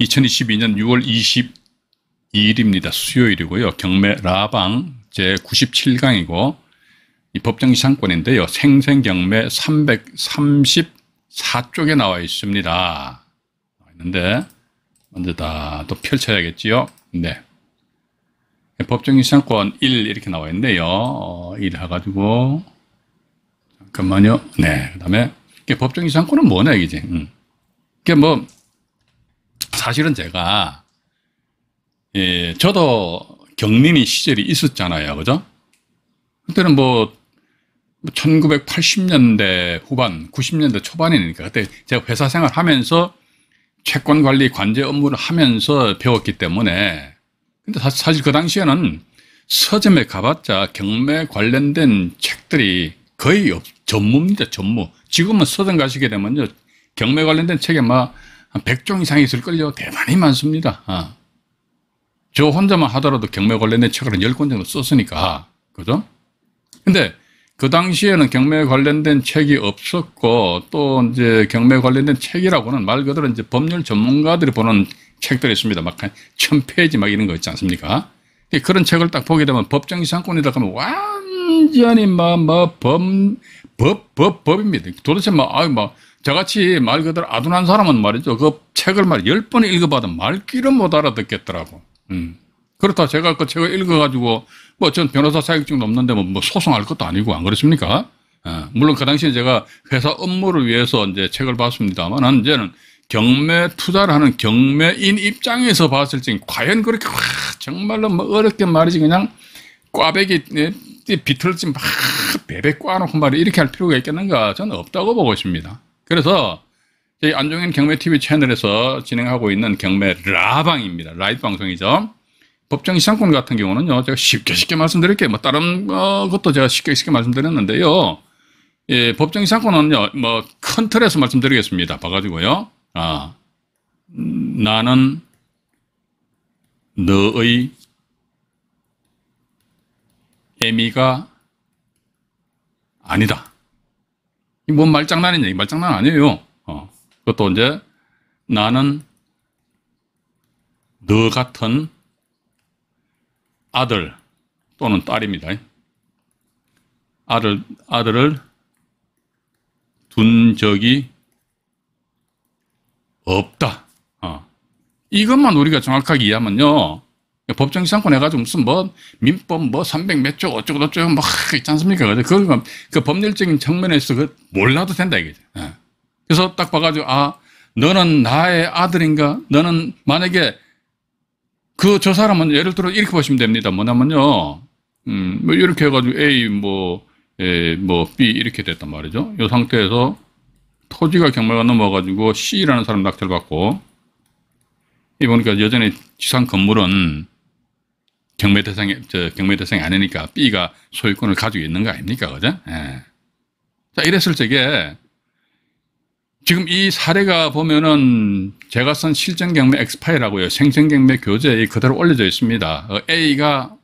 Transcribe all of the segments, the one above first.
2022년 6월 22일입니다. 수요일이고요. 경매 라방 제 97강이고 이 법정 이상권인데요. 생생경매 334쪽에 나와 있습니다. 있는데 먼저 다 또 펼쳐야겠지요. 네. 법정 이상권 1 이렇게 나와 있는데요. 어, 1 해가지고 잠깐만요. 네. 그 다음에 법정 이상권은 뭐냐 이게 음. 그게 뭐 사실은 제가 예, 저도 경린이 시절이 있었잖아요. 그죠? 그때는 뭐 1980년대 후반, 90년대 초반이니까 그때 제가 회사 생활 하면서 채권 관리 관제 업무를 하면서 배웠기 때문에 근데 사실 그 당시에는 서점에 가봤자 경매 관련된 책들이 거의 없, 전무입니다, 전무. 지금은 서점 가시게 되면요. 경매 관련된 책이 막한 100종 이상 있을걸요. 대단히 많습니다. 어. 저 혼자만 하더라도 경매 관련된 책을 한 10권 정도 썼으니까. 그죠? 근데 그 당시에는 경매 관련된 책이 없었고 또 이제 경매 관련된 책이라고는 말 그대로 이제 법률 전문가들이 보는 책들이 있습니다. 막한천 페이지 막 이런 거 있지 않습니까? 그런 책을 딱 보게 되면 법정 이상권이다 하면 완전히 막, 뭐, 법, 법, 법, 법입니다. 도대체 막, 아유, 막, 저같이 말 그대로 아둔한 사람은 말이죠. 그 책을 말, 열 번 읽어봐도 말귀를 못 알아듣겠더라고. 음. 그렇다. 제가 그 책을 읽어가지고, 뭐, 전 변호사 자격증도 없는데 뭐, 뭐 소송할 것도 아니고, 안 그렇습니까? 어. 물론 그 당시에 제가 회사 업무를 위해서 이제 책을 봤습니다만, 이제는 경매 투자를 하는 경매인 입장에서 봤을 때, 과연 그렇게, 와, 정말로 뭐 어렵게 말이지, 그냥 꽈배기, 예, 비틀지 막, 베베 꽈놓고 말이 이렇게 할 필요가 있겠는가? 저는 없다고 보고 있습니다. 그래서 저희 안종현 경매TV 채널에서 진행하고 있는 경매 라방입니다. 라이브 방송이죠. 법정 이상권 같은 경우는요, 제가 쉽게 쉽게 말씀드릴게요. 뭐, 다른 어, 것도 제가 쉽게 쉽게 말씀드렸는데요. 예, 법정 이상권은요, 뭐, 큰 틀에서 말씀드리겠습니다. 봐가지고요. 아, 나는 너의 애미가 아니다. 이 뭔 말장난이냐? 이 말장난 아니에요. 어. 그것도 이제 나는 너 같은 아들 또는 딸입니다. 아들, 아들을 둔 적이 없다. 어. 이것만 우리가 정확하게 이해하면요. 법정 이상권 해가지고 무슨 뭐 민법 뭐 300 몇 조 어쩌고 저쩌고 막 있지 않습니까? 그거 그 법률적인 측면에서 그 몰라도 된다 이거죠. 예. 그래서 딱 봐가지고 아 너는 나의 아들인가? 너는 만약에 그 저 사람은 예를 들어 이렇게 보시면 됩니다. 뭐냐면요, 음 뭐 이렇게 해가지고 A 뭐 A 뭐 B 이렇게 됐단 말이죠. 이 상태에서 토지가 경매가 넘어가지고 C라는 사람 낙찰 받고 이 보니까 여전히 지상 건물은 경매 대상이, 저, 경매 대상이 아니니까 B가 소유권을 가지고 있는 거 아닙니까? 그죠? 예. 자, 이랬을 적에 지금 이 사례가 보면은 제가 쓴 실전 경매 엑스파일하고요. 생생 경매 교재에 그대로 올려져 있습니다. 어, A가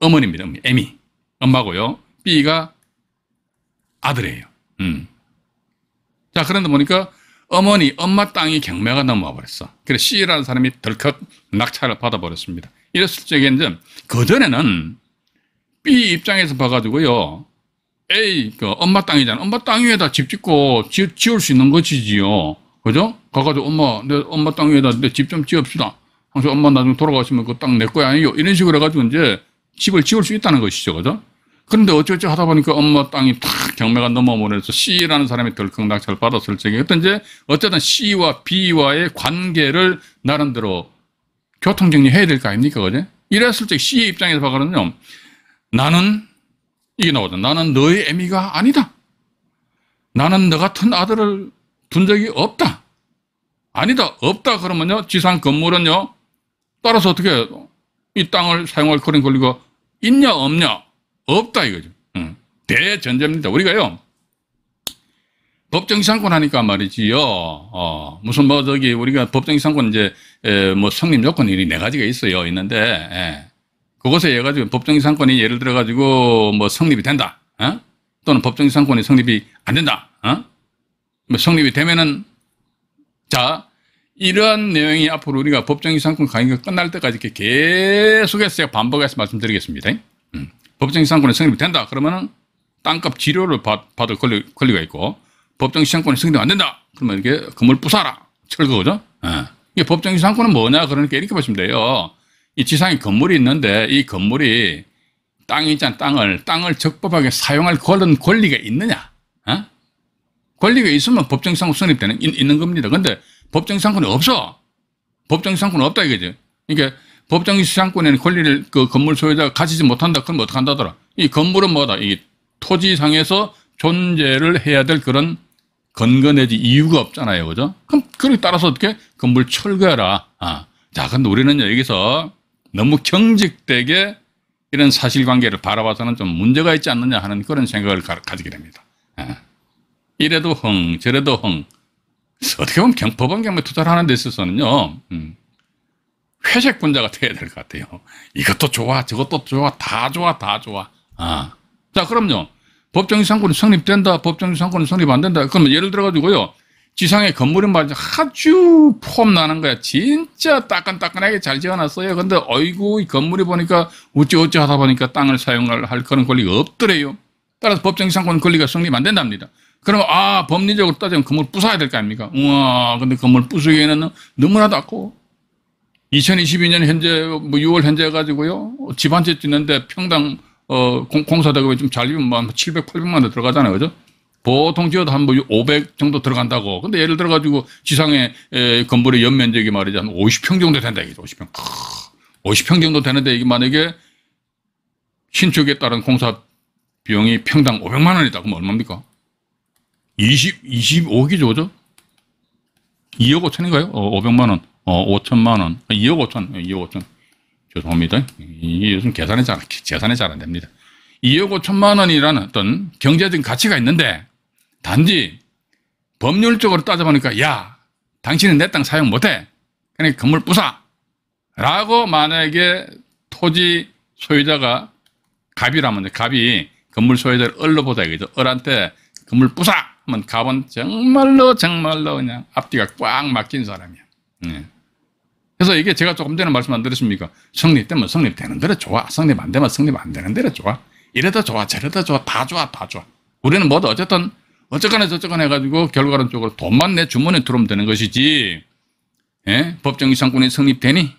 어머니입니다. M이. 엄마고요. B가 아들이에요. 음. 자, 그런데 보니까 어머니, 엄마 땅이 경매가 넘어와 버렸어. 그래서 C라는 사람이 덜컥 낙찰을 받아버렸습니다. 이랬을 적에 이제 그전에는 B 입장에서 봐가지고요. A, 그 엄마 땅이잖아. 엄마 땅 위에다 집 짓고 지, 지을 수 있는 것이지요. 그죠? 가가지고 엄마, 내 엄마 땅 위에다 내 집 좀 지읍시다. 항상 엄마 나중에 돌아가시면 그 땅 내 거야 아니요. 이런 식으로 해가지고 이제 집을 지을 수 있다는 것이죠. 그죠? 그런데 어쩌지 하다 보니까 엄마 땅이 탁 경매가 넘어오면서 C라는 사람이 덜컥 낙찰을 받았을 적에 어떤 이제 어쨌든 C와 B와의 관계를 나름대로 교통정리 해야 될 거 아닙니까? 그제? 이랬을 때 C의 입장에서 봐거든요. 나는, 이게 나오죠. 나는 너의 애미가 아니다. 나는 너 같은 아들을 둔 적이 없다. 아니다. 없다. 그러면요. 지상 건물은요. 따라서 어떻게? 이 땅을 사용할 그런 권리가 있냐, 없냐? 없다. 이거죠. 응. 대전제입니다. 우리가요. 법정 이상권 하니까 말이지요. 어, 무슨 뭐 저기 우리가 법정 이상권 이제 에, 뭐 성립 요건이 네 가지가 있어요. 있는데 에, 그것에 의해 가지고 법정 이상권이 예를 들어 가지고 뭐 성립이 된다. 어? 또는 법정 이상권이 성립이 안 된다. 어? 뭐 성립이 되면은 자 이러한 내용이 앞으로 우리가 법정 이상권 강의가 끝날 때까지 이렇게 계속해서 반복해서 말씀드리겠습니다. 음. 법정 이상권이 성립이 된다. 그러면은 땅값 지료를 받, 받을 권리, 권리가 있고 법정이상권이 성립 안 된다. 그러면 이게 건물 부사라. 철거죠. 예. 이게 법정이상권은 뭐냐? 그러니까 이렇게 보시면 돼요. 이 지상에 건물이 있는데 이 건물이 땅이 있잖아. 땅을 땅을 적법하게 사용할 그런 권리가 있느냐? 어? 권리가 있으면 법정이상권 성립되는 있, 있는 겁니다. 근데 법정이상권이 없어. 법정이상권은 없다 이거죠. 그러니까 법정이상권에는 권리를 그 건물 소유자가 가지지 못한다. 그럼 어떡한다더라. 이 건물은 뭐다. 이 토지상에서 존재를 해야 될 그런 내지 이유가 없잖아요. 그죠? 그럼 그에 따라서 어떻게 건물 철거해라. 아. 자, 근데 우리는 여기서 너무 경직되게 이런 사실관계를 바라봐서는 좀 문제가 있지 않느냐 하는 그런 생각을 가, 지게 됩니다. 아. 이래도 흥, 저래도 흥. 어떻게 보면 경, 법원 경매 투자를 하는 데 있어서는요, 음, 회색 분자가 돼야 될 것 같아요. 이것도 좋아, 저것도 좋아, 다 좋아, 다 좋아. 아. 자, 그럼요. 법정이상권이 성립된다, 법정이상권이 성립 안 된다. 그러면 예를 들어가지고요. 지상에 건물이 말이죠. 아주 폼 나는 거야. 진짜 따끈따끈하게 잘 지어놨어요. 근데 어이구, 이 건물이 보니까 어찌어찌 하다 보니까 땅을 사용할 그런 권리가 없더래요. 따라서 법정이상권 권리가 성립 안 된답니다. 그러면 아 법리적으로 따지면 건물 부숴야 될 거 아닙니까? 우와 근데 건물 부수기에는 너무나 닿고 2022년 현재 뭐 6월 현재 해가지고요 집 한 채 짓는데 평당 어 공, 사대금이 좀잘 되면 뭐 700, 800만 원 들어가잖아요, 그죠? 보통 지어도 한 뭐 500 정도 들어간다고. 근데 예를 들어 가지고 지상에 에, 건물의 연면적이 말이죠 한 50평 정도 된다 이게 50평. 50평 정도 되는데 이게 만약에 신축에 따른 공사 비용이 평당 500만 원이다. 그럼 얼마입니까? 20, 25기죠, 그죠? 2억 5천인가요? 어, 500만 원. 어, 5천만 원. 2억 5천. 2억 5천. 죄송합니다. 이게 요즘 계산이 잘, 계산이 잘 안 됩니다. 2억 5천만 원이라는 어떤 경제적인 가치가 있는데 단지 법률적으로 따져보니까 야, 당신은 내 땅 사용 못해. 그러니까 건물 부사. 라고 만약에 토지 소유자가 갑이라면 갑이 건물 소유자를 얼러보자 이거죠. 얼한테 건물 부사 하면 갑은 정말로 정말로 그냥 앞뒤가 꽉 막힌 사람이야. 네. 그래서 이게 제가 조금 전에 말씀 안 드렸습니까? 성립되면 성립되는 대로 좋아. 성립 안 되면 성립 안 되는 대로 좋아. 이래도 좋아, 저래도 좋아, 다 좋아, 다 좋아. 우리는 뭐도 어쨌든 어쨌거나 저쨌거나 해가지고 결과론 쪽으로 돈만 내 주머니에 들어오면 되는 것이지. 예? 법정 이상권이 성립되니?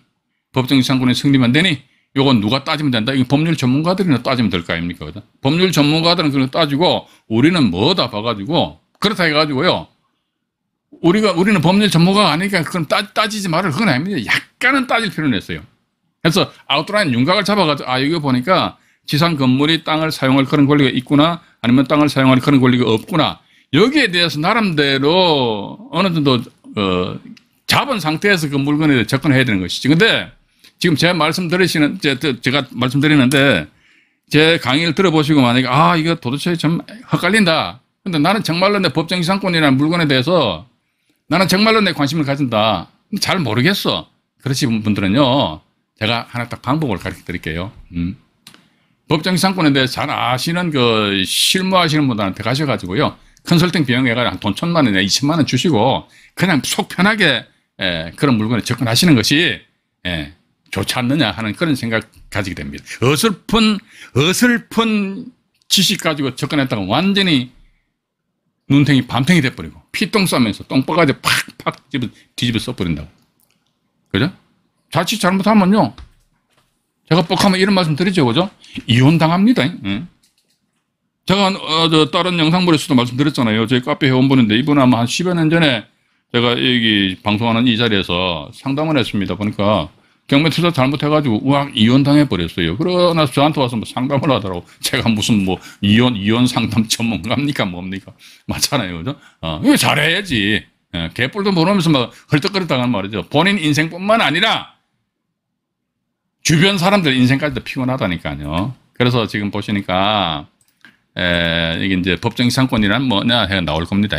법정 이상권이 성립 안 되니? 요건 누가 따지면 된다? 이거 법률 전문가들이나 따지면 될 거 아닙니까? 그죠? 법률 전문가들은 그걸 따지고 우리는 뭐다 봐가지고 그렇다 해가지고요. 우리가, 우리는 법률 전문가가 아니니까 그건 따, 따지지 말을 그건 아닙니다. 약간은 따질 필요는 있어요. 그래서 아웃라인 윤곽을 잡아가지고 아, 이거 보니까 지상 건물이 땅을 사용할 그런 권리가 있구나 아니면 땅을 사용할 그런 권리가 없구나 여기에 대해서 나름대로 어느 정도 어, 잡은 상태에서 그 물건에 접근해야 되는 것이지. 근데 지금 제가 말씀드리시는, 제가 말씀드리는데 제 강의를 들어보시고 만약에 아, 이거 도대체 좀 헷갈린다. 근데 나는 정말로 내 법정 이상권이라는 물건에 대해서 나는 정말로 내 관심을 가진다. 잘 모르겠어. 그러신 분들은요, 제가 하나 딱 방법을 가르쳐 드릴게요. 음. 법정 이상권에 대해서 잘 아시는 그 실무하시는 분들한테 가셔가지고요. 컨설팅 비용 해가지고 한돈 천만 원이나 이천만 원 주시고 그냥 속 편하게 예, 그런 물건에 접근하시는 것이 예, 좋지 않느냐 하는 그런 생각 가지게 됩니다. 어설픈, 어설픈 지식 가지고 접근했다가 완전히 눈탱이 밤탱이 돼버리고 피똥 싸면서 똥바가지 팍팍 집어, 뒤집어 써버린다고. 그죠? 자칫 잘못하면요. 제가 뻑하면 이런 말씀 드리죠. 그죠? 이혼당합니다. 응. 제가 어, 저 다른 영상물에서도 말씀드렸잖아요. 저희 카페 회원분인데 이분 아마 한 10여 년 전에 제가 여기 방송하는 이 자리에서 상담을 했습니다. 보니까 경매 투자 잘못해가지고 우악 이혼 당해버렸어요. 그러나 저한테 와서 뭐 상담을 하더라고. 제가 무슨 뭐 이혼, 이혼 상담 전문가입니까? 뭡니까? 맞잖아요. 그죠? 어, 잘해야지. 예, 개뿔도 모르면서 막 헐떡거렸다는 말이죠. 본인 인생뿐만 아니라 주변 사람들 인생까지도 피곤하다니까요. 그래서 지금 보시니까, 에, 이게 이제 법정 이상권이란 뭐냐 해 나올 겁니다.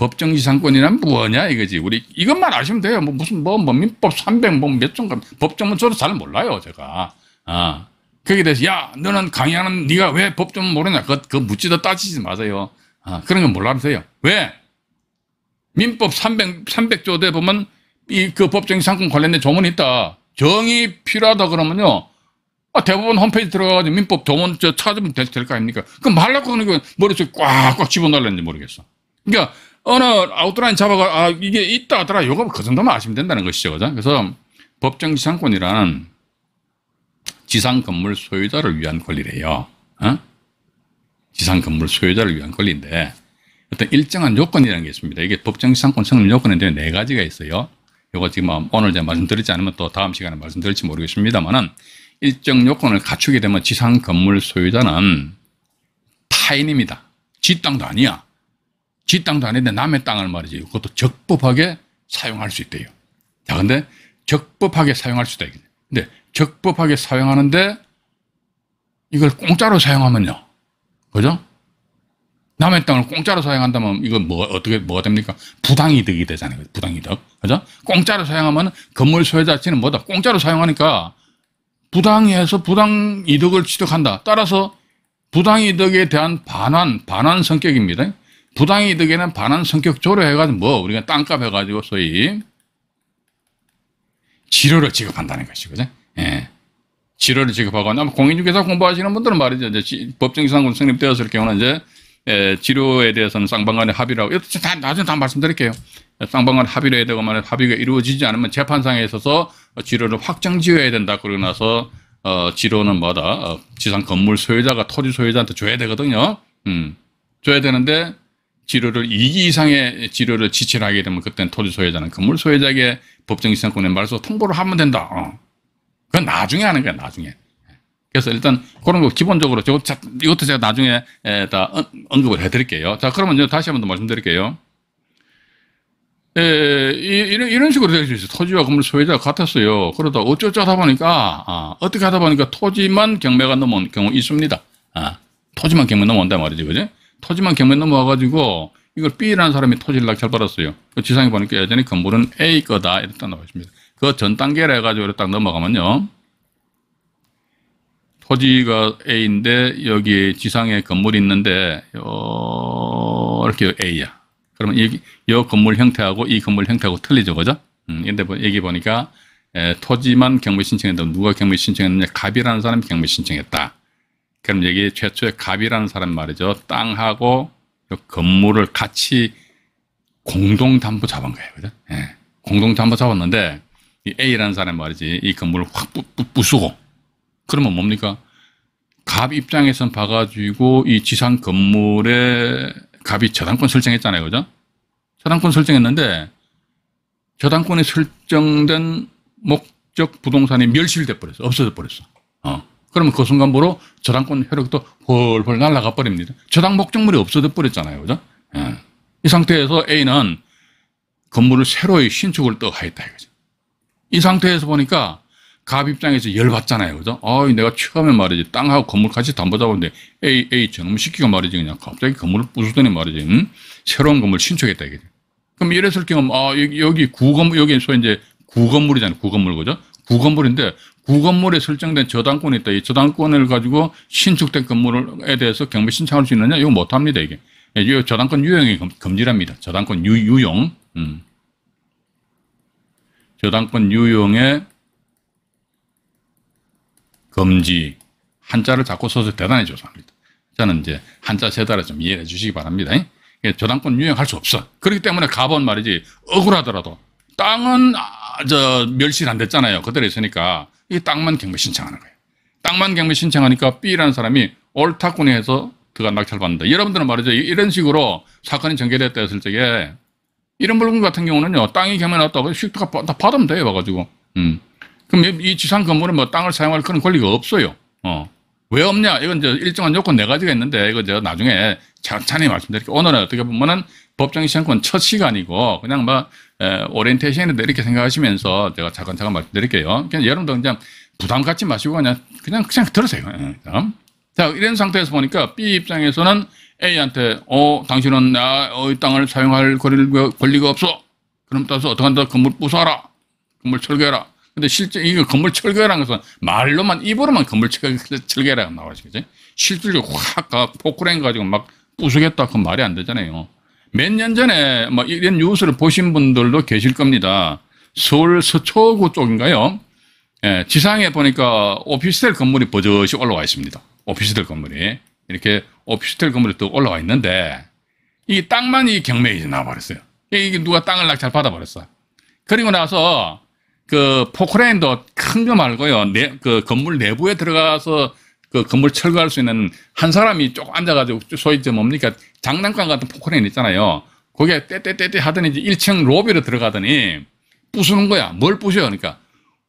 법정지상권이란 뭐냐 이거지. 우리 이것만 아시면 돼요. 뭐 무슨 뭐, 뭐 민법 300뭐몇 종가 법정은 저도 잘 몰라요. 제가. 아. 거기에 대해서 야 너는 강의하는 네가 왜 법정 모르냐. 그, 그 묻지도 따지지 마세요. 아, 그런 건 몰라도 돼요. 왜? 민법 300, 300조대 보면 이 그 법정 상권 관련된 조문이 있다. 정의 필요하다 그러면요. 아, 대법원 홈페이지 들어가가지고 민법 조문 저 찾으면 될, 될거 아닙니까? 그럼 말라고 하는 거 머릿속에 꽉꽉 집어넣으려는지 모르겠어. 그러니까 어느 아웃라인 잡아가 아 이게 있다 하더라. 요거 그 정도만 아시면 된다는 것이죠. 그죠? 그래서 법정 지상권이라는 지상 건물 소유자를 위한 권리래요. 어? 지상 건물 소유자를 위한 권리인데 어떤 일정한 요건이라는 게 있습니다. 이게 법정 지상권 성립 요건인데 네 가지가 있어요. 요거 지금 뭐 오늘 제가 말씀드리지 않으면 또 다음 시간에 말씀드릴지 모르겠습니다만은 일정 요건을 갖추게 되면 지상 건물 소유자는 타인입니다. 지 땅도 아니야. 지 땅도 아닌데 남의 땅을 말이지. 그것도 적법하게 사용할 수 있대요. 자, 근데 적법하게 사용할 수 있다. 근데 적법하게 사용하는데 이걸 공짜로 사용하면요. 그죠? 남의 땅을 공짜로 사용한다면 이거 뭐 어떻게 뭐가 됩니까? 부당이득이 되잖아요. 부당이득. 그죠? 공짜로 사용하면 건물 소유자치는 뭐다? 공짜로 사용하니까 부당해서 부당이득을 취득한다. 따라서 부당이득에 대한 반환, 반환 성격입니다. 부당이득에는 반환 성격 조례해가지고 뭐 우리가 땅값 해가지고 소위 지료를 지급한다는 것이죠. 그죠? 예. 지료를 지급하고 아마 공인중개사 공부하시는 분들은 말이죠. 이제 지- 법정지상권 성립되었을 경우는 이제 에, 지료에 대해서는 쌍방간의 합의라고 이거 다 나중에 다 말씀드릴게요. 쌍방간 합의를 해야 되고 만약 합의가 이루어지지 않으면 재판상에 있어서 지료를 확정 지어야 된다. 그러고 나서 어, 지료는 뭐다? 어, 지상 건물 소유자가 토지 소유자한테 줘야 되거든요. 음. 줘야 되는데 지료를 2기 이상의 지료를 지체를 하게 되면 그때는 토지 소유자는 건물 소유자에게 법정 지상권에 말해서 통보를 하면 된다. 어. 그건 나중에 하는 거야, 나중에. 그래서 일단 그런 거 기본적으로 저, 자, 이것도 제가 나중에 에, 다 언- 언급을 해드릴게요. 자, 그러면 이제 다시 한 번 더 말씀드릴게요. 에, 이, 이런, 이런 식으로 될 수 있어요. 토지와 건물 소유자가 같았어요. 그러다 어쩌쩌다 보니까, 아, 어떻게 하다 보니까 토지만 경매가 넘어온 경우 있습니다. 아, 토지만 경매 넘어온다 말이지, 그지? 토지만 경매 넘어와가지고 이걸 B라는 사람이 토지를 낙찰받았어요. 그 지상에 보니까 예전에 건물은 A 거다. 이렇게 딱 나와 있습니다. 그 전 단계를 해가지고 이렇게 딱 넘어가면요. 토지가 A인데 여기 지상에 건물이 있는데 어, 이렇게 A야. 그러면 여기 이 건물 형태하고 이 건물 형태하고 틀리죠, 그죠? 음, 근데 뭐 여기 보니까 에, 토지만 경매 신청했다. 누가 경매 신청했느냐? 갑이라는 사람이 경매 신청했다. 그럼 여기 최초에 갑이라는 사람 말이죠. 땅하고 이 건물을 같이 공동 담보 잡은 거예요, 그죠? 예. 공동 담보 잡았는데 이 A라는 사람 말이지 이 건물을 확 부, 부, 부수고 그러면 뭡니까? 갑 입장에선 봐가지고 이 지상 건물에 갑이 저당권 설정했잖아요. 그죠? 저당권 설정했는데 저당권이 설정된 목적 부동산이 멸실돼 버렸어. 없어져 버렸어. 어. 그러면 그 순간부로 저당권 효력도 헐헐 날아가 버립니다. 저당 목적물이 없어져 버렸잖아요. 그죠? 예. 이 상태에서 A는 건물을 새로이 신축을 또 하였다 이거죠. 이 상태에서 보니까 갑 입장에서 열받잖아요. 그죠? 아, 내가 처음에 말이지, 땅하고 건물 같이 담보 잡았는데, A, A 저놈 시키고 말이지, 그냥 갑자기 건물을 부수더니 말이지, 응? 새로운 건물 신축했다, 이게. 그럼 이랬을 경우, 아, 여기, 여기 구건물, 여기 소위 이제 구건물이잖아요. 구건물, 그죠? 구건물인데, 구건물에 설정된 저당권이 있다. 이 저당권을 가지고 신축된 건물에 대해서 경매 신청할 수 있느냐? 이거 못 합니다, 이게. 예, 이 저당권 유용이 검- 금지랍니다. 저당권 유, 유용. 음. 저당권 유용에 금지 한자를 자꾸 써서 대단히 죄송합니다. 저는 이제 한자 세달을 좀 이해해 주시기 바랍니다. 예, 저당권 유용할 수 없어. 그렇기 때문에 갑은 말이지 억울하더라도 땅은 아, 저 멸실 안 됐잖아요. 그대로 있으니까 이 땅만 경매 신청하는 거예요. 땅만 경매 신청하니까 B라는 사람이 해서 그가 낙찰받는다. 여러분들은 말이죠. 이- 이런 식으로 사건이 전개됐다 했을 적에 이런 물건 같은 경우는요. 땅이 경매 났다고 다 받으면 돼요. 와가지고. 음. 그럼 이- 이 지상 건물은 뭐 땅을 사용할 그런 권리가 없어요. 어. 왜 없냐? 이건 이제 일정한 요건 네 가지가 있는데, 이거 제가 나중에 천천히 말씀드릴게요. 오늘은 어떻게 보면은 법정 시행권 첫 시간이고, 그냥 뭐, 에, 오리엔테이션인데 이렇게 생각하시면서 제가 잠깐 잠깐 말씀드릴게요. 그냥 여러분들 그냥 부담 갖지 마시고 그냥, 그냥, 그냥 들으세요. 예, 자. 자, 이런 상태에서 보니까 B 입장에서는 A한테, 어, 당신은 나, 어, 이 땅을 사용할 권리가, 권리가 없어. 그럼 따라서 어떻게 한다? 건물 부숴라. 건물 철거해라. 근데 실제 이거 건물 철거라는 것은 말로만 입으로만 건물 철거, 철거라고 나와지 그지? 실질적으로 확 가, 포크레인 가지고 막 부수겠다. 그건 말이 안 되잖아요. 몇 년 전에 뭐 이런 뉴스를 보신 분들도 계실 겁니다. 서울 서초구 쪽인가요? 예, 지상에 보니까 오피스텔 건물이 버젓이 올라와 있습니다. 오피스텔 건물이. 이렇게 오피스텔 건물이 또 올라와 있는데, 이 땅만 이 경매에 나와버렸어요. 이게 누가 땅을 낙찰 받아버렸어. 그리고 나서 그 포크레인도 큰 거 말고요. 내, 그 건물 내부에 들어가서 그 건물 철거할 수 있는 한 사람이 쭉 앉아가지고 소위 이제 뭡니까 장난감 같은 포크레인 있잖아요. 거기에 떼떼떼떼 하더니 이제 1층 로비로 들어가더니 부수는 거야. 뭘 부셔? 그러니까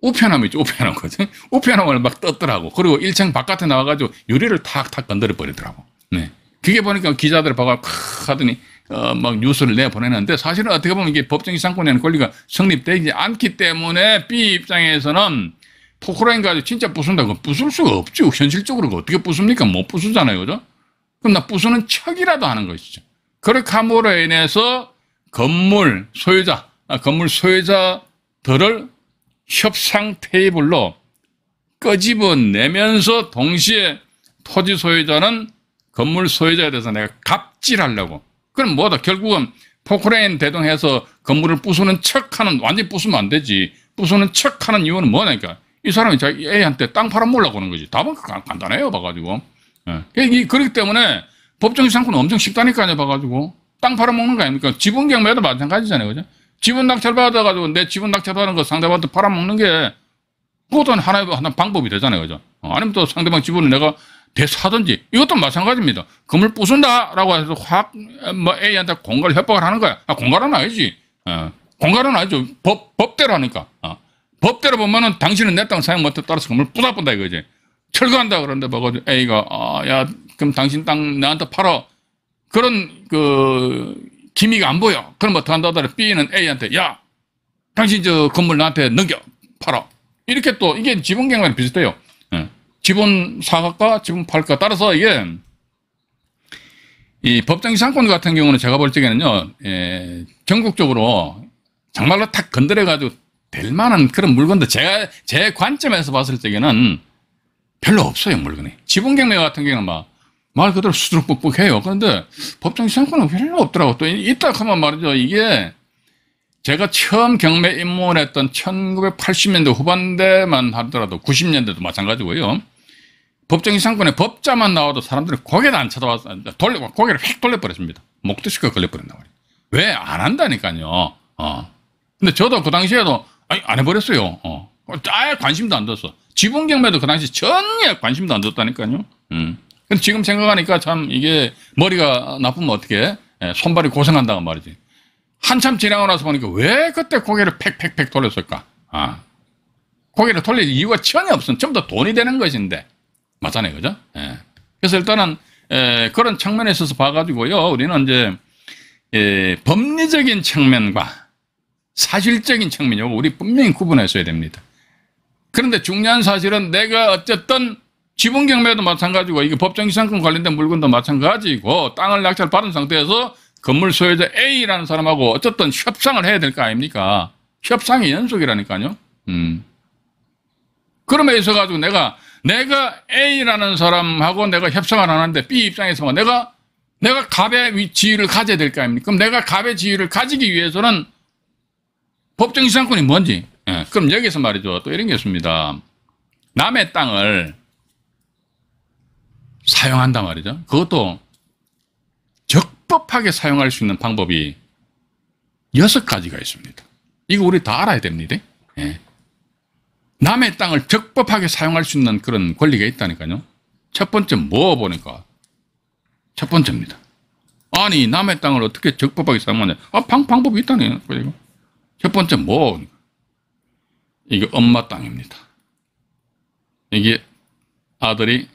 우편함이 있죠. 우편함 거죠. 우편함을 막 떴더라고. 그리고 1층 바깥에 나와가지고 유리를 탁탁 건드려 버리더라고. 네. 그게 보니까 기자들 봐가 크 하더니 어, 막 뉴스를 내보내는데 사실은 어떻게 보면 이게 법정 이상권에는 권리가 성립되지 않기 때문에 B 입장에서는 포크라인 가지고 진짜 부순다고 부술 수가 없죠. 현실적으로 어떻게 부숩니까? 못 부수잖아요. 그죠? 그럼 나 부수는 척이라도 하는 것이죠. 그렇게 함으로 인해서 건물 소유자, 아, 건물 소유자들을 협상 테이블로 끄집어내면서 동시에 토지 소유자는 건물 소유자에 대해서 내가 갑질하려고. 그럼 뭐다? 결국은 포크레인 대동해서 건물을 부수는 척 하는, 완전히 부수면 안 되지. 부수는 척 하는 이유는 뭐냐니까. 이 사람이 자기 애한테 땅 팔아먹으려고 하는 거지. 답은 간단해요, 봐가지고. 예. 그렇기 때문에 법정 상권은 엄청 쉽다니까요, 봐가지고. 땅 팔아먹는 거 아닙니까? 지분 경매도 마찬가지잖아요, 그죠? 지분 낙찰 받아가지고 내 지분 낙찰 받은 거 상대방한테 팔아먹는 게 그것도 하나의 하나 방법이 되잖아요, 그죠? 어, 아니면 또 상대방 지분을 내가 대사든지 이것도 마찬가지입니다. 건물 부순다라고 해서 확 뭐 A한테 공갈 협박을 하는 거야. 아, 공갈은 아니지. 어, 공갈은 아니죠. 법 법대로 하니까. 어. 법대로 보면은 당신은 내땅 사용 못해 따라서 건물 부숴본다 이거지. 철거한다 그런데 뭐가 A가 아, 야 그럼 당신 땅 나한테 팔아. 그런 그 기미가 안 보여. 그럼 어떻게 한다더라 B는 A한테 야 당신 저 건물 나한테 넘겨 팔아. 이렇게 또 이게 지분경매랑 비슷해요. 예. 지분 사각과 지분 팔까 따라서 이게 이 법정 이상권 같은 경우는 제가 볼 적에는요, 예, 전국적으로 정말로 탁 건드려 가지고 될 만한 그런 물건도 제가, 제 관점에서 봤을 적에는 별로 없어요, 물건이. 지분 경매 같은 경우는 막, 말 그대로 수두룩뻑뻑해요. 그런데 법정 이상권은 별로 없더라고. 또 이따 하면 말이죠. 이게 제가 처음 경매 입문했던 1980년대 후반대만 하더라도 90년대도 마찬가지고요. 법정 이상권에 법자만 나와도 사람들이 고개도 안 쳐다봐서 돌려 고개를 휙 돌려버렸습니다. 목도시가 걸려버린다 말이에요. 왜 안 한다니까요. 어. 근데 저도 그 당시에도 아니, 안 해버렸어요. 어. 아예 관심도 안 뒀어. 지분 경매도 그 당시 전혀 관심도 안 뒀다니까요. 음. 근데 지금 생각하니까 참 이게 머리가 나쁘면 어떻게 예, 손발이 고생한다고 말이지. 한참 지나고 나서 보니까 왜 그때 고개를 팩팩팩 돌렸을까? 아. 고개를 돌릴 이유가 전혀 없으면 전부 다 돈이 되는 것인데. 맞잖아요. 그죠? 예. 그래서 일단은, 에, 그런 측면에 있어서 봐가지고요. 우리는 이제, 에, 법리적인 측면과 사실적인 측면이 우리 분명히 구분했어야 됩니다. 그런데 중요한 사실은 내가 어쨌든 지분 경매도 마찬가지고 이게 법정 이상권 관련된 물건도 마찬가지고 땅을 낙찰 받은 상태에서 건물 소유자 A라는 사람하고 어쨌든 협상을 해야 될 거 아닙니까? 협상의 연속이라니까요. 음. 그럼에 있어 가지고 내가 내가 A라는 사람하고 내가 협상을 하는데 B 입장에서 내가 내가 갑의 지위를 가져야 될 거 아닙니까? 그럼 내가 갑의 지위를 가지기 위해서는 법정 이상권이 뭔지. 예, 그럼 여기서 말이죠. 또 이런 게 있습니다. 남의 땅을 사용한단 말이죠. 그것도 적법하게 사용할 수 있는 방법이 여섯 가지가 있습니다. 이거 우리 다 알아야 됩니다. 예. 남의 땅을 적법하게 사용할 수 있는 그런 권리가 있다니까요. 첫 번째 뭐 보니까 첫 번째입니다. 아니 남의 땅을 어떻게 적법하게 사용하냐? 아 방, 방법이 있다네요. 첫 번째 뭐 이게 엄마 땅입니다. 이게 아들이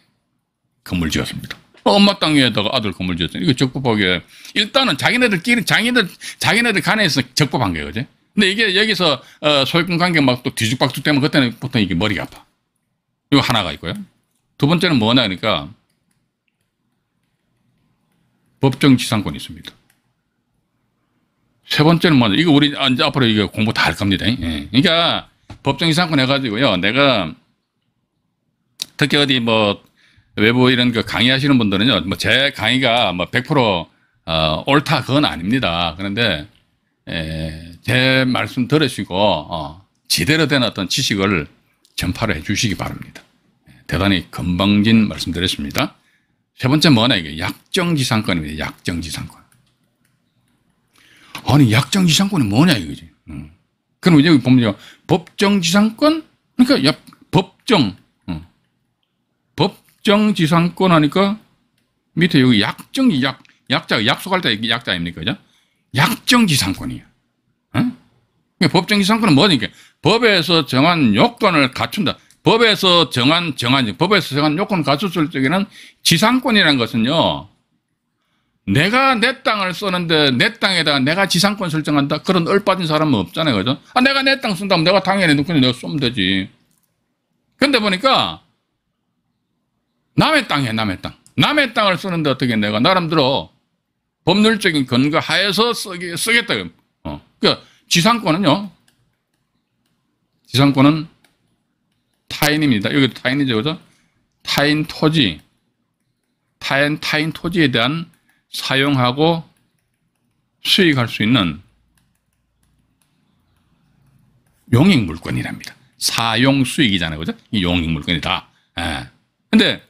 건물 지었습니다. 엄마 땅 위에다가 아들 건물 지었어요. 이거 적법하게 일단은 자기네들끼리 자기네들 자기네들 간에서 적법한 거예요, 그지? 근데 이게 여기서 어, 소유권 관계 막 또 뒤죽박죽 때문에 그때는 보통 이게 머리가 아파. 이거 하나가 있고요. 두 번째는 뭐냐 그러니까 법정 지상권이 있습니다. 세 번째는 뭐냐 이거 우리 이제 앞으로 이거 공부 다 할 겁니다. 예. 그러니까 법정 지상권 해가지고요. 내가 특히 어디 뭐 외부 이런 그 강의하시는 분들은요. 뭐 제 강의가 뭐 100% 어, 옳다 그건 아닙니다. 그런데 에, 제 말씀 들으시고 어, 제대로 된 어떤 지식을 전파를 해주시기 바랍니다. 대단히 건방진 말씀드렸습니다. 세 번째 뭐냐 이게 약정지상권입니다. 약정지상권. 아니 약정지상권이 뭐냐 이거지. 음. 그럼 여기 보면 법정지상권 그러니까 야, 법정 음. 법정지상권 하니까 밑에 여기 약정 약 약자 약속할 때 약자 아닙니까 그죠? 약정지상권이야. 어? 법정지상권은 뭐니까 법에서 정한 요건을 갖춘다. 법에서 정한 정한 법에서 정한 요건을 갖췄을 적에는 지상권이라는 것은요. 내가 내 땅을 쓰는데 내 땅에다가 내가 지상권 설정한다. 그런 얼빠진 사람은 없잖아요. 그죠? 아, 내가 내 땅 쓴다면 내가 당연히 누구니 내가 쏘면 되지. 근데 보니까 남의 땅이야, 남의 땅. 남의 땅을 쓰는데 어떻게 내가 나름대로 법률적인 근거 하에서 쓰기, 쓰겠다. 어. 그 지상권은요. 지상권은 타인입니다. 여기 타인이죠. 그죠? 타인 토지, 타인, 타인 토지에 대한 사용하고 수익할 수 있는 용익 물건이랍니다. 사용 수익이잖아요. 그죠? 이 용익 물건이다. 예. 근데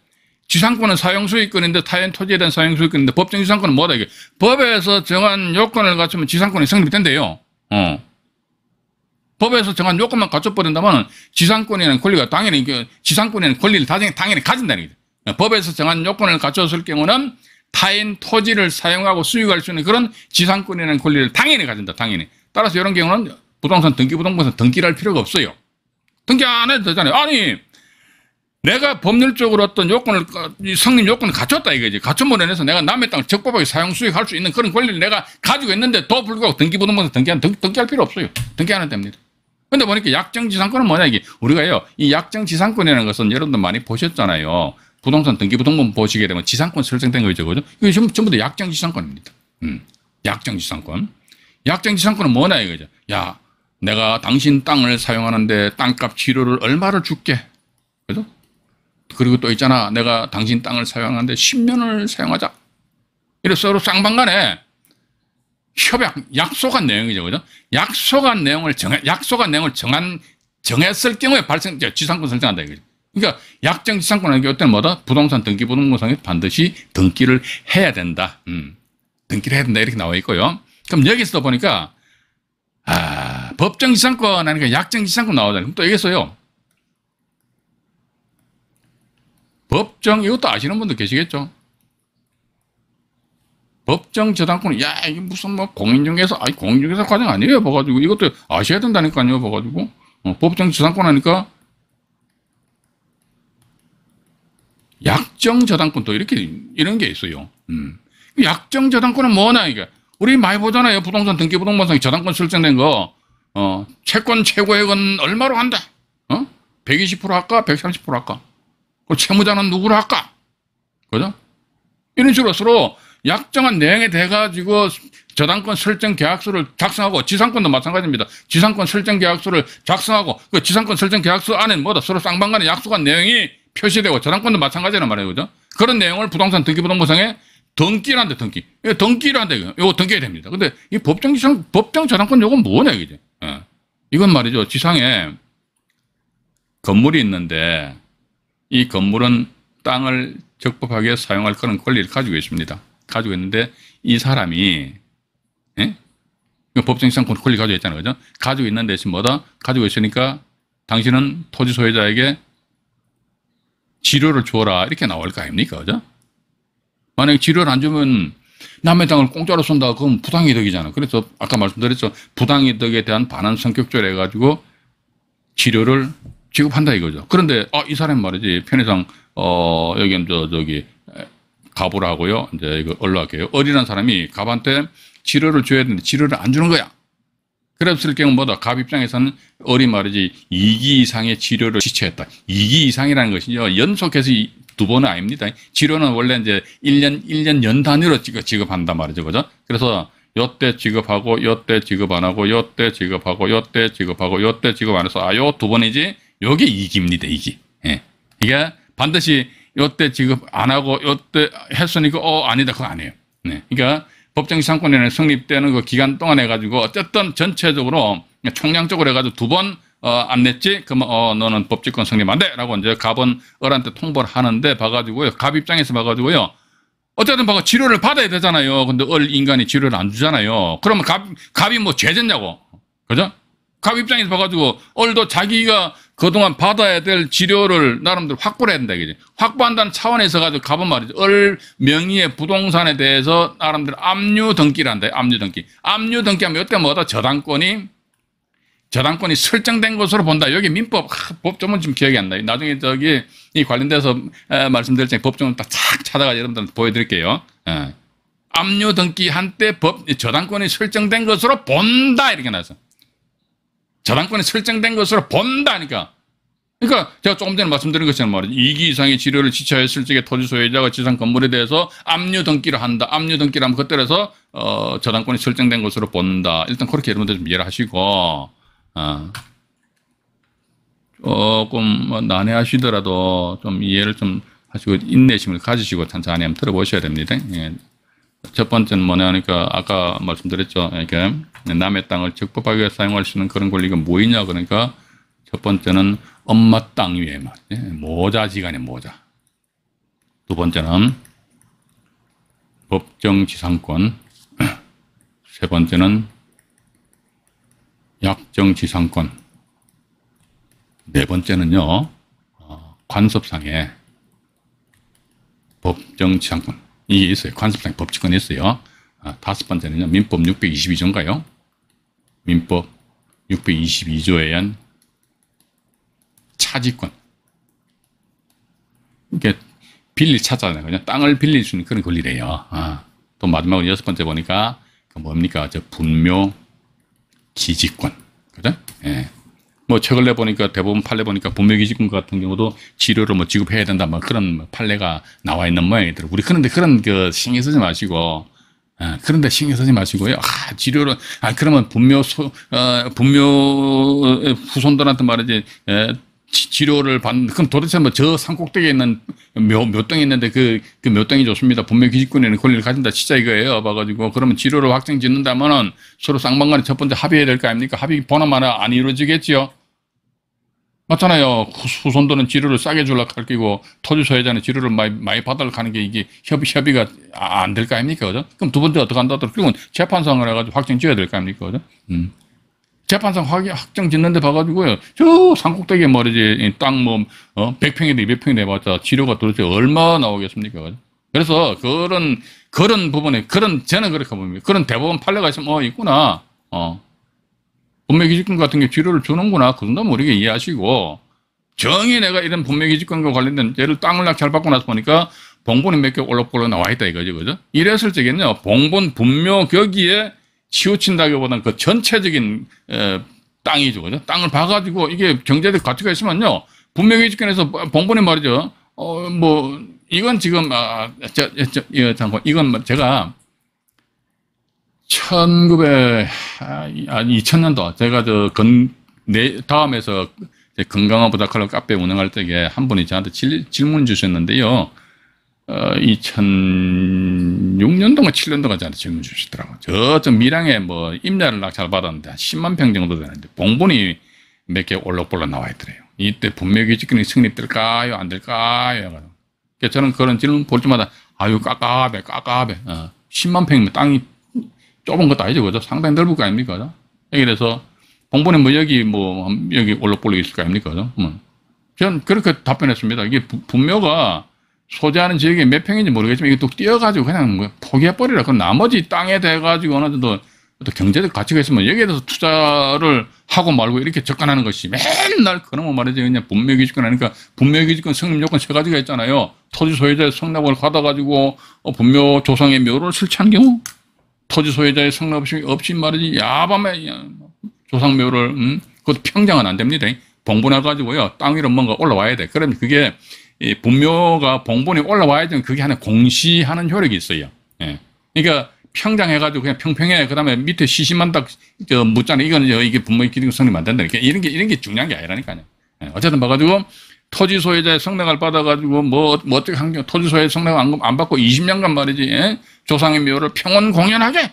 지상권은 사용 수익권인데 타인 토지에 대한 사용 수익권인데 법정 지상권은 뭐다 이게? 법에서 정한 요건을 갖추면 지상권이 성립이 된대요. 어. 법에서 정한 요건만 갖춰버린다면 지상권이라는 권리가 당연히 지상권이라는 권리를 당연히 가진다는 거죠. 법에서 정한 요건을 갖췄을 경우는 타인 토지를 사용하고 수익할 수 있는 그런 지상권이라는 권리를 당연히 가진다. 당연히. 따라서 이런 경우는 부동산 등기 부동산 등기를 할 필요가 없어요. 등기 안 해도 되잖아요. 아니 내가 법률적으로 어떤 요건을 성립 요건을 갖췄다 이거지. 갖춘물 해서 내가 남의 땅을 적법하게 사용 수익할 수 있는 그런 권리를 내가 가지고 있는데 더 불구하고 등기 부동산 등기 등, 등기할 필요 없어요. 등기 안 해도 됩니다. 근데 보니까 약정지상권은 뭐냐 이게 우리가요 이 약정지상권이라는 것은 여러분들 많이 보셨잖아요. 부동산 등기부등본 보시게 되면 지상권 설정된 거죠. 그죠? 이게 전부, 전부 다 약정지상권입니다. 음, 약정지상권. 약정지상권은 뭐냐 이거죠. 야, 내가 당신 땅을 사용하는데 땅값 치료를 얼마를 줄게. 그죠? 그리고 또 있잖아. 내가 당신 땅을 사용하는데 10년을 사용하자. 이래서 서로 쌍방간에 협약, 약속한 내용이죠. 그죠? 약속한 내용을 정해, 약속한 내용을 정한, 정했을 경우에 발생, 지상권 설정한다. 이거죠. 그러니까 약정 지상권은 어떤 뭐다? 부동산 등기 부동산에 반드시 등기를 해야 된다. 음. 등기를 해야 된다. 이렇게 나와 있고요. 그럼 여기서 보니까, 아, 법정 지상권 아니까 약정 지상권 나오잖아요. 그럼 또 여기서요. 법정, 이것도 아시는 분도 계시겠죠? 법정 저당권, 야, 이게 무슨 뭐 공인중개사, 아니, 공인중개사 과정 아니에요. 봐가지고. 이것도 아셔야 된다니까요. 봐가지고. 어, 법정 저당권 하니까 약정 저당권도 이렇게 이런 게 있어요. 음. 약정 저당권은 뭐냐 이게 우리 많이 보잖아요. 부동산 등기 부동산상 저당권 설정된 거 어, 채권 최고액은 얼마로 한다? 어? 120% 할까? 130% 할까? 그 채무자는 누구로 할까? 그죠? 이런 식으로 서로 약정한 내용에 대해 가지고 저당권 설정 계약서를 작성하고 지상권도 마찬가지입니다. 지상권 설정 계약서를 작성하고 그 지상권 설정 계약서 안에 뭐다 서로 쌍방간에 약속한 내용이 표시되고 저당권도 마찬가지란 말이에요. 그죠? 그런 내용을 부동산 등기부동산상에 등기를 한대, 등기. 등기를 한대, 이거 등기해야 됩니다. 근데 이 법정 지상, 법정 저당권 요건 뭐냐, 이게. 예. 이건 말이죠. 지상에 건물이 있는데 이 건물은 땅을 적법하게 사용할 그런 권리를 가지고 있습니다. 가지고 있는데 이 사람이, 예? 법정 지상권 권리 가지고 있잖아요. 그죠? 가지고 있는 대신 뭐다? 가지고 있으니까 당신은 토지 소유자에게 지료를 줘라 이렇게 나올 거 아닙니까? 그죠? 만약에 지료를 안 주면 남의 땅을 공짜로 쏜다 그럼 부당이득이잖아. 그래서 아까 말씀드렸죠. 부당이득에 대한 반환 성격조를 해가지고 지료를 지급한다 이거죠. 그런데 아, 이 사람 말이지 편의상 어 여기 저 저기 하고요. 이제 이거 올라갈게요. 어린한 사람이 갑한테 지료를 줘야 되는데 지료를 안 주는 거야. 그랬을 경우 뭐다? 갑 입장에서는 어린 말이지 2기 이상의 치료를 지체했다. 2기 이상이라는 것이요. 연속해서 두 번은 아닙니다. 치료는 원래 이제 1년, 1년 연 단위로 지급한단 말이죠. 그죠? 그래서 요때 지급하고, 요때 지급 안 하고, 요때 지급하고, 요때 지급하고, 요때 지급 안 해서, 아, 요 두 번이지? 요게 2기입니다. 2기. 예. 이게 반드시 요때 지급 안 하고, 요때 했으니까, 어, 아니다. 그거 아니에요. 네. 그러니까 법정 지상권이 성립되는 그 기간 동안 해가지고 어쨌든 전체적으로 총량적으로 해가지고 두번 어, 안 냈지? 그러면 어, 너는 법직권 성립 안 돼! 라고 이제 갑은 을한테 통보를 하는데 봐가지고요. 갑 입장에서 봐가지고요. 어쨌든 봐가 치료를 받아야 되잖아요. 근데 을 인간이 치료를 안 주잖아요. 그러면 갑, 갑이 뭐 죄졌냐고. 그죠? 갑 입장에서 봐가지고 을도 자기가 그동안 받아야 될 치료를 나름대로 확보를 해야 된다. 이게 확보한다는 차원에서 가지고 갑은 말이죠. 을 명의의 부동산에 대해서 나름대로 압류 등기를 한다. 압류 등기. 압류 등기하면 이때 뭐다? 저당권이 저당권이 설정된 것으로 본다. 여기 민법 하, 법조문 지금 기억이 안 나요. 나중에 저기 이 관련돼서 에, 말씀드릴 때 법조문 딱착 찾아가 여러분들 보여드릴게요. 에. 압류 등기 한때 법 저당권이 설정된 것으로 본다 이렇게 나서 저당권이 설정된 것으로 본다니까. 그러니까 제가 조금 전에 말씀드린 것처럼 말이죠. 2기 이상의 지료를 지체했을 적에 토지 소유자가 지상 건물에 대해서 압류 등기를 한다. 압류 등기를 하면 그때라서 어, 저당권이 설정된 것으로 본다. 일단 그렇게 여러분들 좀 이해를 하시고 어, 조금 뭐 난해하시더라도 좀 이해를 좀 하시고 인내심을 가지시고 천천히 한번 들어보셔야 됩니다. 예. 첫 번째는 뭐냐 하니까 아까 말씀드렸죠. 이렇게 남의 땅을 적법하게 사용할 수 있는 그런 권리가 뭐 있냐 그러니까 첫 번째는 엄마 땅 위에 말이지. 모자지간의 모자. 두 번째는 법정 지상권. 세 번째는 약정 지상권. 네 번째는요, 어, 관습상의 법정 지상권. 이게 있어요. 관습상의 법치권이 있어요. 아, 다섯 번째는요, 민법 622조인가요? 민법 622조에 의한 차지권. 이게 빌릴 차잖아요. 그냥 땅을 빌릴 수 있는 그런 권리래요. 아, 또 마지막으로 여섯 번째 보니까 그 뭡니까? 저 분묘 기지권. 그죠? 예. 뭐 책을 내 보니까 대부분 판례 보니까 분묘 기지권 같은 경우도 치료를 뭐 지급해야 된다 뭐 그런 판례가 나와 있는 모양이더라고. 우리 그런데 그런 그 신경 쓰지 마시고 아, 그런데 신경 쓰지 마시고요. 아, 치료를, 아, 그러면 분묘, 소, 어, 분묘 후손들한테 말이지, 에, 치, 치료를 받는, 그럼 도대체 뭐 저 산꼭대기에 있는 묘, 묘덩이 있는데 그, 그 묘덩이 좋습니다. 분묘 기지권에는 권리를 가진다. 진짜 이거예요. 봐가지고. 그러면 치료를 확정 짓는다면은 서로 쌍방간에 첫 번째 합의해야 될 거 아닙니까? 합의 보나마나 안 이루어지겠지요. 맞잖아요. 후- 후손들은 지료를 싸게 줄라 할 끼고 토지 소유자는 지료를 많이, 많이 받으려 하는 게 이게 협의, 협의가 안 될 거 아닙니까? 그죠? 그럼 두 번째 어떻게 한다? 그러면 재판상을 해가지고 확정 지어야 될 거 아닙니까? 그죠? 음. 재판상 확, 확정 짓는데 봐가지고요. 저 산꼭대기에 말이지, 땅 뭐, 어, 100평이든 200평이 돼봤자 지료가 도대체 얼마 나오겠습니까? 그래서 그런, 그런 부분에, 그런, 저는 그렇게 봅니다. 그런 대법원 판례가 있으면, 어, 있구나. 어. 분묘기지권 같은 게 지료를 주는구나. 그 정도면 우리가 이해하시고, 정의 내가 이런 분묘기지권과 관련된 예를 땅을 낙찰 받고 나서 보니까 봉본이 몇 개 올록볼록 나와 있다 이거죠. 그죠? 이랬을 적에는요, 봉본 분묘 격의에 치우친다기보다는 그 전체적인 에, 땅이죠. 그죠? 땅을 봐가지고 이게 경제적 가치가 있으면요, 분묘기지권에서 봉본이 말이죠. 어, 뭐, 이건 지금, 아, 저, 저, 저, 잠깐, 이건 뭐 제가 1900, 아, 2000년도 제가 저 건, 내, 다음에서 건강한 부탁하러 카페 운영할 때에 한 분이 저한테 질, 질문 주셨는데요. 어, 2006년도가 7년도가 저한테 질문 주시더라고요. 저쪽 밀양에 뭐 임야를 낙찰 받았는데 한 10만 평 정도 되는데 봉본이 몇 개 올록볼록 나와 있더래요. 이때 분묘기지권이 성립될까요? 안 될까요? 그래서 저는 그런 질문 볼 때마다 아유 깝깝해 깝깝해 어, 10만 평이면 땅이 좁은 것도 아니죠, 그죠? 상당히 넓을 거 아닙니까, 그죠? 그래서 봉본에 뭐 여기 뭐 여기 올록볼록 있을 거 아닙니까, 그죠? 음. 저는 그렇게 답변했습니다. 이게 부- 분묘가 소재하는 지역에 몇 평인지 모르겠지만 이게 또 띄어가지고 그냥 뭐 포기해버리라. 그 나머지 땅에 대가지고 어느 정도 어떤 경제적 가치가 있으면 여기에 대해서 투자를 하고 말고 이렇게 접근하는 것이 맨날 그러면 말이지 그냥 분묘기지권 하니까 분묘기지권 성립 요건 세 가지가 있잖아요. 토지 소유자의 성납을 받아가지고 어, 분묘 조상의 묘를 설치한 경우 토지 소유자의 성납 없이, 없이 말이지 야밤에 야, 조상묘를 음, 그것도 평장은 안 됩니다. 봉분해 가지고요 땅 위로 뭔가 올라와야 돼. 그러면 그게 이 분묘가 봉분이 올라와야 되면 그게 하나 공시하는 효력이 있어요. 예. 그러니까 평장해가지고 그냥 평평해. 그 다음에 밑에 시시만 딱 저 묻잖아. 이거는 저 이게 분묘의 기능 성립 안 된다. 이렇게 이런 게 이런 게 중요한 게 아니라니까요. 예. 어쨌든 봐가지고 토지 소유자의 성명을 받아가지고 뭐, 뭐 어떻게 한 게, 토지 소유자 성명 안, 안 받고 20년간 말이지, 예? 조상의 묘를 평온 공연하게!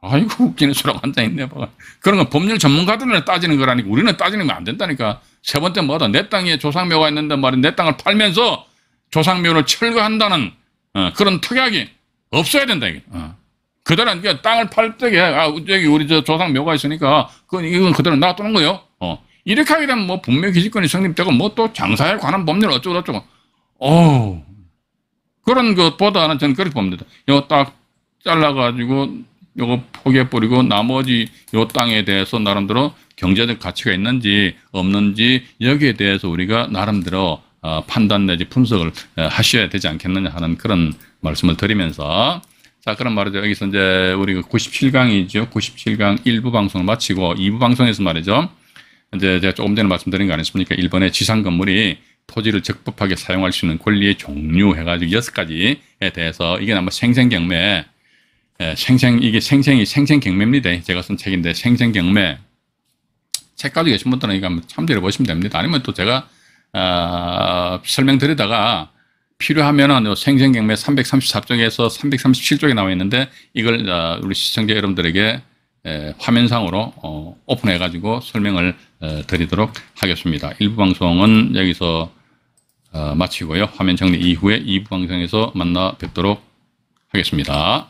아이고, 웃기는 소리가 앉아있네, 봐. 그런 건 법률 전문가들은 따지는 거라니까 우리는 따지는 거 안 된다니까. 세 번째 뭐다. 내 땅에 조상묘가 있는데 말이야. 내 땅을 팔면서 조상묘를 철거한다는 어, 그런 특약이 없어야 된다, 이게. 어. 그대로 그러니까 땅을 팔 때에 아 여기 우리 저 조상묘가 있으니까 그건 이건 그대로 놔두는 거요. 어 이렇게 하게 되면 뭐 분명 기지권이 성립되고 뭐 또 장사에 관한 법률 어쩌고 저쩌고. 어 그런 것보다는 저는 그렇게 봅니다. 이거 딱 잘라가지고 요거 포기해버리고 나머지 요 땅에 대해서 나름대로 경제적 가치가 있는지 없는지 여기에 대해서 우리가 나름대로 어, 판단 내지 분석을 어, 하셔야 되지 않겠느냐 하는 그런 말씀을 드리면서. 자 그럼 말이죠. 여기서 이제 우리가 97강이죠. 97강 1부 방송을 마치고 2부 방송에서 말이죠. 이제 제가 조금 전에 말씀드린 거 아니십니까? 일본의 지상 건물이 토지를 적법하게 사용할 수 있는 권리의 종류 해가지고 여섯 가지에 대해서 이게 아마 생생경매 예, 생생 이게 생생이 생생 경매입니다. 제가 쓴 책인데 생생 경매 책 가지고 계신 분들은 이거 한번 참조해 보시면 됩니다. 아니면 또 제가 아, 설명드리다가 필요하면은 요 생생 경매 334쪽에서 337쪽에 나와 있는데 이걸 어, 우리 시청자 여러분들에게 에, 화면상으로 어, 오픈해 가지고 설명을 어, 드리도록 하겠습니다. 일부 방송은 여기서 어, 마치고요. 화면 정리 이후에 2부 방송에서 만나 뵙도록 하겠습니다.